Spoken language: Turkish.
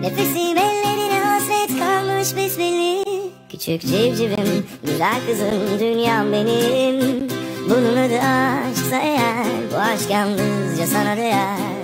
Nefesim ellerine hasret kalmış besbelli. Küçük civcivim, güzel kızım, dünyam benim. Bunun adı aşksa eğer Bu aşk yalnızca sana değer.